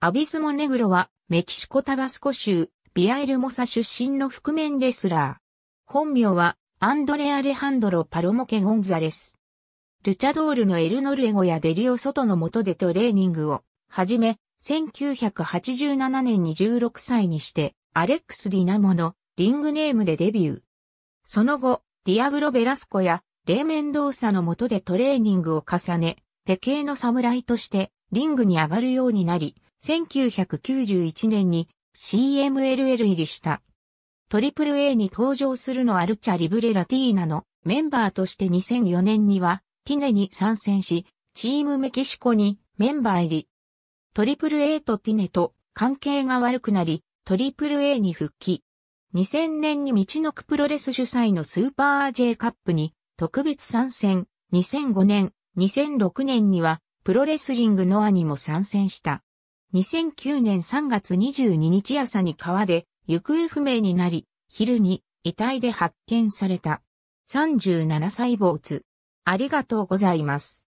アビスモネグロはメキシコタバスコ州ビアエルモサ出身の覆面レスラー。本名はアンドレ・アレハンドロ・パロモケ・ゴンザレス。ルチャドールのエルノルエゴやデリオ・ソトの下でトレーニングを始め、1987年に16歳にして、アレックス・ディナモのリングネームでデビュー。その後、ディアブロ・ベラスコやレーメンドーサの下でトレーニングを重ね、手形の侍としてリングに上がるようになり、1991年に CMLL 入りした。トリプル A に登場するのアルチャ・リブレ・ラティーナのメンバーとして2004年にはティネに参戦し、チームメキシコにメンバー入り。トリプル A とティネと関係が悪くなり、トリプル A に復帰。2000年に道のくプロレス主催のスーパー J カップに特別参戦。2005年、2006年にはプロレスリングノアにも参戦した。2009年3月22日朝に川で行方不明になり、昼に遺体で発見された。37歳没。ありがとうございます。